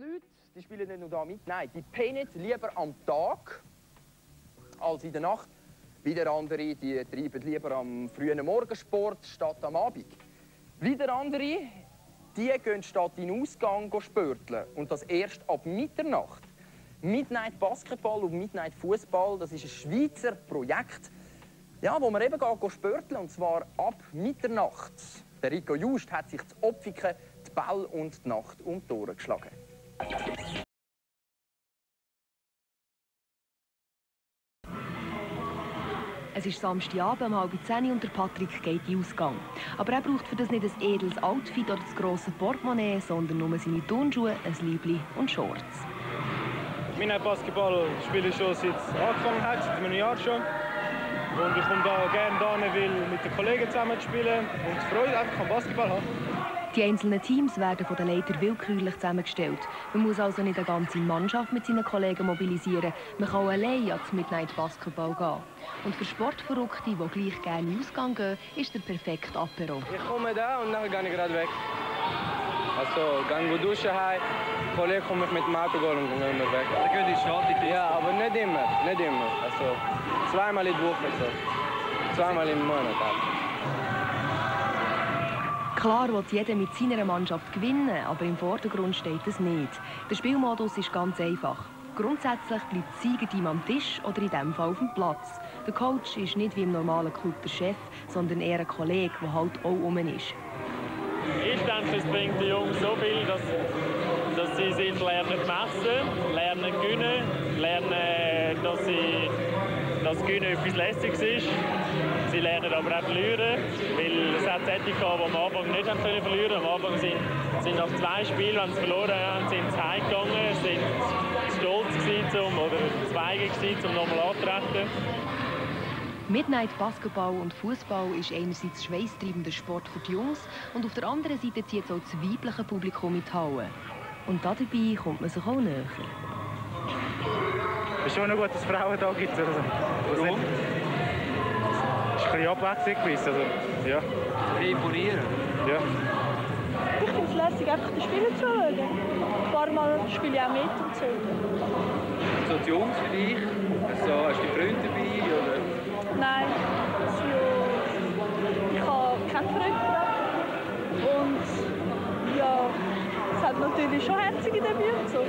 die Leute, die spielen nicht nur da mit, nein, die pennen lieber am Tag als in der Nacht. Wieder andere, die treiben lieber am frühen Morgensport statt am Abend. Wieder andere, die gehen statt in den Ausgang spörteln. Und das erst ab Mitternacht. Midnight Basketball und Midnight Fußball, das ist ein Schweizer Projekt, ja, wo man eben geht spörteln, und zwar ab Mitternacht. Der Rico Just hat sich zu Opfiken die Ball und die Nacht um die Ohren geschlagen. Es ist Samstagabend um halb zehn und der Patrick geht in Ausgang. Aber er braucht für das nicht ein edles Outfit oder das grosse Portemonnaie, sondern nur seine Turnschuhe, ein Liebli und Shorts. Mein Basketball spiele ich schon seit angefangen hat, seit einem Jahr schon. Und ich komme da gerne da, weil mit den Kollegen zusammen spielen und Freude einfach am Basketball haben. Die einzelnen Teams werden von den Leitern willkürlich zusammengestellt. Man muss also nicht eine ganze Mannschaft mit seinen Kollegen mobilisieren. Man kann auch allein ans Midnight Basketball gehen. Und für Sportverrückte, die gleich gerne in Ausgang gehen, ist der perfekte Apero. Ich komme da und dann gehe ich gerade weg. Also, gehe ich duschen heim, Kollege komme ich mit dem Auto und dann gehen wir weg. Dann gehen die Stadt Ja, aber nicht immer, nicht immer. Also, zweimal in der Woche so. Zweimal im Monat. Also. Klar will jeder mit seiner Mannschaft gewinnen, aber im Vordergrund steht es nicht. Der Spielmodus ist ganz einfach. Grundsätzlich bleibt das Siegerteam am Tisch oder in diesem Fall auf dem Platz. Der Coach ist nicht wie im normalen Club der Chef, sondern eher ein Kollege, der halt auch um ist. Ich denke, es bringt den Jungs so viel, dass, dass sie sich lernen messen, lernen gewinnen, lernen, dass sie dass Gewinnen etwas Lässiges ist. Sie lernen aber auch verlieren, weil es hat solche gehabt, die am Anfang nicht haben können verlieren Am Anfang sind, sind nach zwei Spielen, wenn sie verloren haben, sind sie heimgegangen, sind stolz gewesen, oder zweigig gewesen, um nochmal anzutreten. Midnight Basketball und Fußball ist einerseits schweißtreibender Sport für die Jungs und auf der anderen Seite zieht es auch das weibliche Publikum in die Halle. Und dabei kommt man sich auch näher. Es ist schon gut, dass es Frauen da gibt. Oder so. Warum? Abwechslung gewesen. Also, ja. Imponieren? Ja. Ich finde es lässig, einfach die Spiele zu schauen. Ein paar Mal spiele ich auch mit und so. So die Jungs für dich? Also, hast du die Freunde dabei? Oder? Nein, also, ich habe keinen Freund Und ja, es hat natürlich schon herzige dabei und so.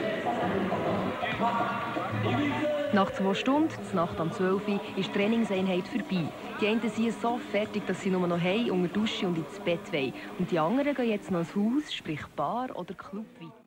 Nach zwei Stunden, zur Nacht um 12 Uhr, ist die Trainingseinheit vorbei. Die einen sind so fertig, dass sie nur noch heim, unter Dusche und ins Bett wollen. Und die anderen gehen jetzt noch ins Haus, sprich Bar oder Club weiter.